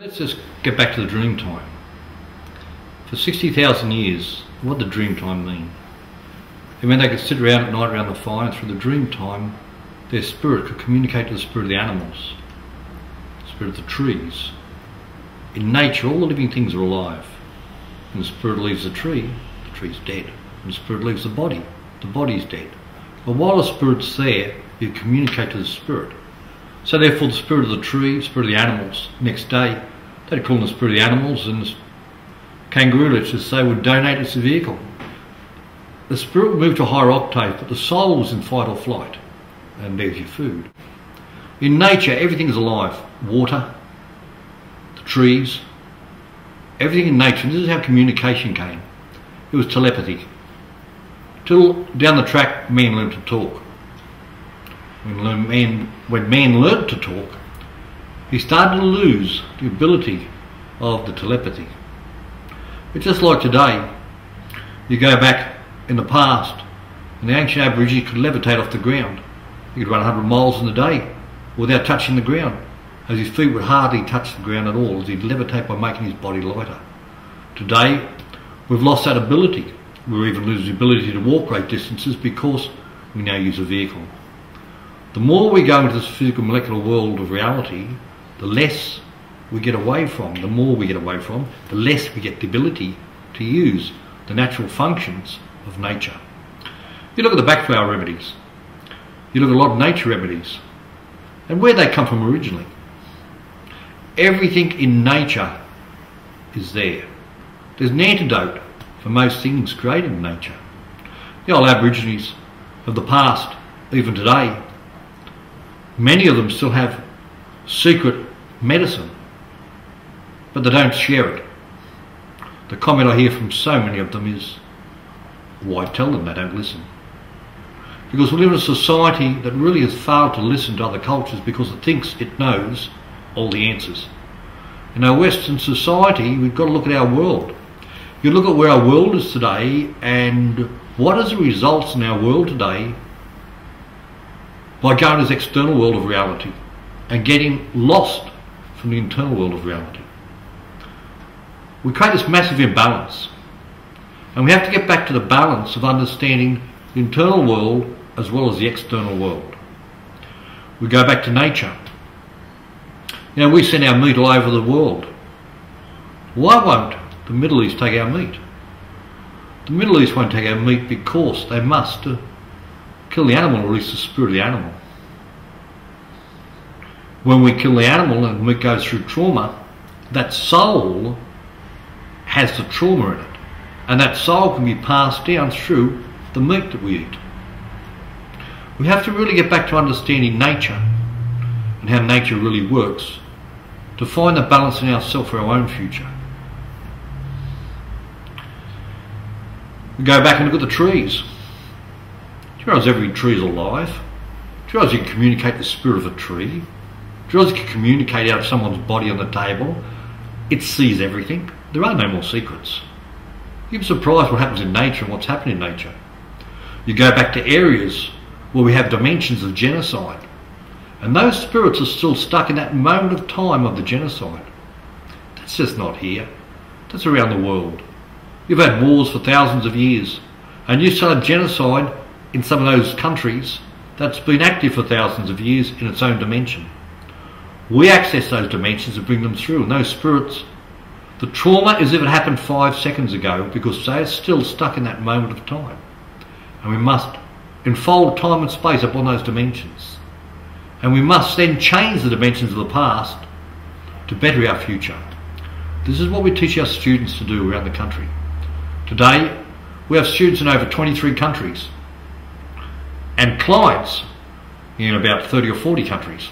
Let's just get back to the dream time. For 60,000 years, what did dream time mean? It meant they could sit around at night around the fire and through the dream time, their spirit could communicate to the spirit of the animals, the spirit of the trees. In nature, all the living things are alive. When the spirit leaves the tree, the tree's dead. When the spirit leaves the body, the body's dead. But while the spirit's there, you communicate to the spirit. So therefore the spirit of the tree, the spirit of the animals, next day, they'd call them the animals and kangaroo, let's just say, would donate its vehicle. The spirit would move to higher octave, but the soul was in fight or flight, and there's your food. In nature, everything is alive. Water, the trees, everything in nature. This is how communication came. It was telepathy. Till down the track, men learned to talk. When man, when man learned to talk, he started to lose the ability of the telepathy. But just like today, you go back in the past, and the ancient Aborigines could levitate off the ground. He could run 100 miles in a day without touching the ground, as his feet would hardly touch the ground at all, as he'd levitate by making his body lighter. Today, we've lost that ability. We're even losing the ability to walk great distances because we now use a vehicle. The more we go into this physical molecular world of reality, the less we get away from. The more we get away from, the less we get the ability to use the natural functions of nature. You look at the Bach flower remedies. You look at a lot of nature remedies. And where they come from originally. Everything in nature is there. There's an antidote for most things created in nature. The old Aborigines of the past, even today, Many of them still have secret medicine, but they don't share it. The comment I hear from so many of them is, why tell them they don't listen? Because we live in a society that really has failed to listen to other cultures because it thinks it knows all the answers. In our Western society, we've got to look at our world. You look at where our world is today and what is the results in our world today by going to this external world of reality and getting lost from the internal world of reality. We create this massive imbalance. And we have to get back to the balance of understanding the internal world as well as the external world. We go back to nature. You know, we send our meat all over the world. Why won't the Middle East take our meat? The Middle East won't take our meat because they must kill the animal, or at least the spirit of the animal. When we kill the animal and we go through trauma, that soul has the trauma in it. And that soul can be passed down through the meat that we eat. We have to really get back to understanding nature and how nature really works to find the balance in ourselves for our own future. We go back and look at the trees. Do you realise every tree is alive? Do you realise you can communicate the spirit of a tree? You can communicate out of someone's body on the table? It sees everything. There are no more secrets. You'd be surprised what happens in nature and what's happening in nature. You go back to areas where we have dimensions of genocide. And those spirits are still stuck in that moment of time of the genocide. That's just not here. That's around the world. You've had wars for thousands of years. And you have genocide in some of those countries that's been active for thousands of years in its own dimension. We access those dimensions and bring them through, and those spirits, the trauma is if it happened five seconds ago because they are still stuck in that moment of time. And we must enfold time and space upon those dimensions. And we must then change the dimensions of the past to better our future. This is what we teach our students to do around the country. Today, we have students in over 23 countries and clients in about 30 or 40 countries.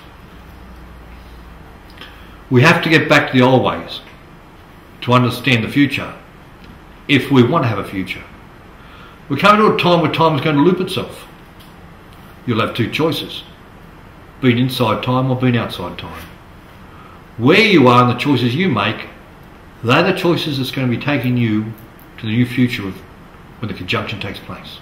We have to get back to the old ways to understand the future if we want to have a future. We're coming to a time where time is going to loop itself. You'll have two choices being inside time or being outside time. Where you are and the choices you make, they're the choices that's going to be taking you to the new future when the conjunction takes place.